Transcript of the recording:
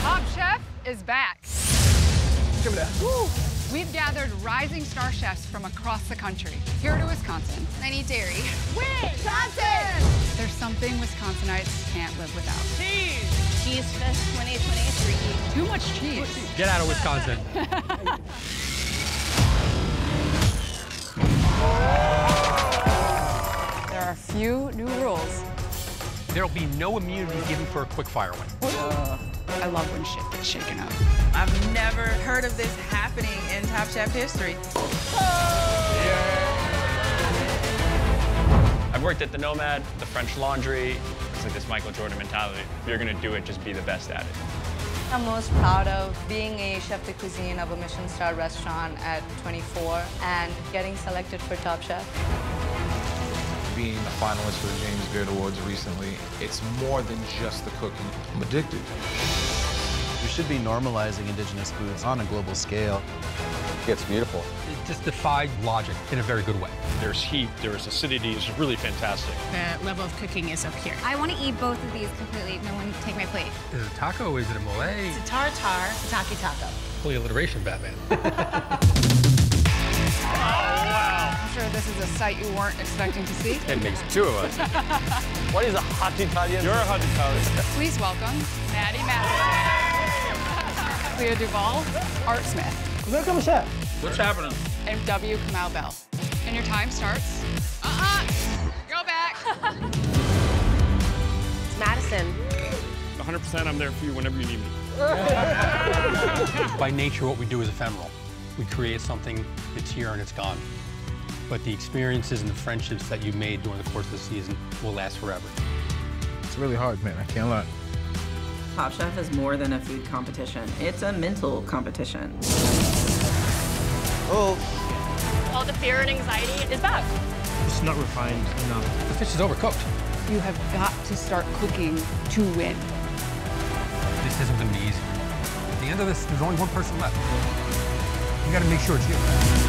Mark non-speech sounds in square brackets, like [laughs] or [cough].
Top Chef is back. Woo. We've gathered rising star chefs from across the country here to Wisconsin. I need dairy. Wisconsin! There's something Wisconsinites can't live without. Cheese Cheese Fest 2023. Too much cheese. Get out of Wisconsin. [laughs] There are a few new rules. There'll be no immunity given for a Quickfire win. I love when shit gets shaken up. I've never heard of this happening in Top Chef history. I've worked at the Nomad, the French Laundry. It's like this Michael Jordan mentality. If you're gonna do it, just be the best at it. I'm most proud of being a chef de cuisine of a Michelin star restaurant at 24 and getting selected for Top Chef. Being a finalist for the James Beard Awards recently, it's more than just the cooking. I'm addicted. We should be normalizing indigenous foods on a global scale. It's beautiful. It just defied logic in a very good way. There's heat, there's acidity, it's really fantastic. The level of cooking is up here. I want to eat both of these completely. No one take my plate. Is it a taco? Is it a mole? It's a tartar, tataki taco. Holy alliteration, Batman. [laughs] I'm sure this is a sight you weren't expecting to see. It makes two of us. [laughs] what is a hot Italian? You're a hot Italian. Please welcome Maddie Madison, [laughs] Clea Duval, Art Smith, Welcome, chef. What's happening? and W. Kamau Bell. And your time starts. Uh-uh. Go back. [laughs] It's Madison. 100% I'm there for you whenever you need me. By nature, what we do is ephemeral. We create something, it's here and it's gone. But the experiences and the friendships that you made during the course of the season will last forever. It's really hard, man. I can't lie. Top Chef is more than a food competition. It's a mental competition. Oh, All the fear and anxiety is back. It's not refined enough. The fish is overcooked. You have got to start cooking to win. This isn't going to be easy. At the end of this, there's only one person left. You got to make sure it's you.